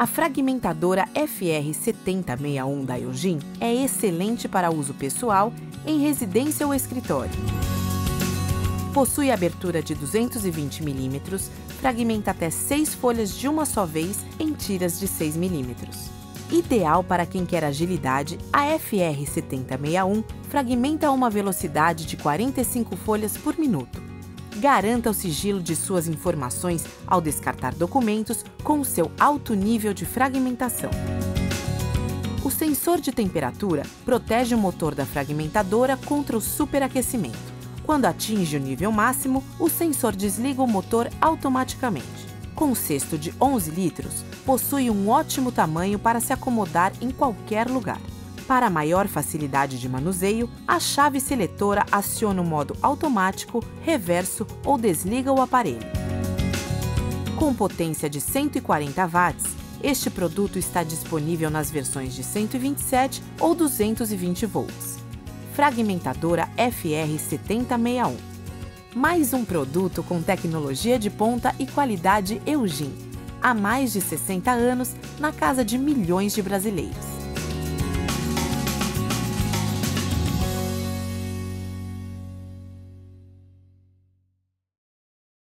A fragmentadora FR7061 da Eugin é excelente para uso pessoal, em residência ou escritório. Possui abertura de 220 mm, fragmenta até 6 folhas de uma só vez em tiras de 6 mm. Ideal para quem quer agilidade, a FR7061 fragmenta a uma velocidade de 45 folhas por minuto. Garanta o sigilo de suas informações ao descartar documentos com seu alto nível de fragmentação. O sensor de temperatura protege o motor da fragmentadora contra o superaquecimento. Quando atinge o nível máximo, o sensor desliga o motor automaticamente. Com um cesto de 11 litros, possui um ótimo tamanho para se acomodar em qualquer lugar. Para maior facilidade de manuseio, a chave seletora aciona o modo automático, reverso ou desliga o aparelho. Com potência de 140 watts, este produto está disponível nas versões de 127 ou 220 volts. Fragmentadora FR7061. Mais um produto com tecnologia de ponta e qualidade Eugin. Há mais de 60 anos, na casa de milhões de brasileiros.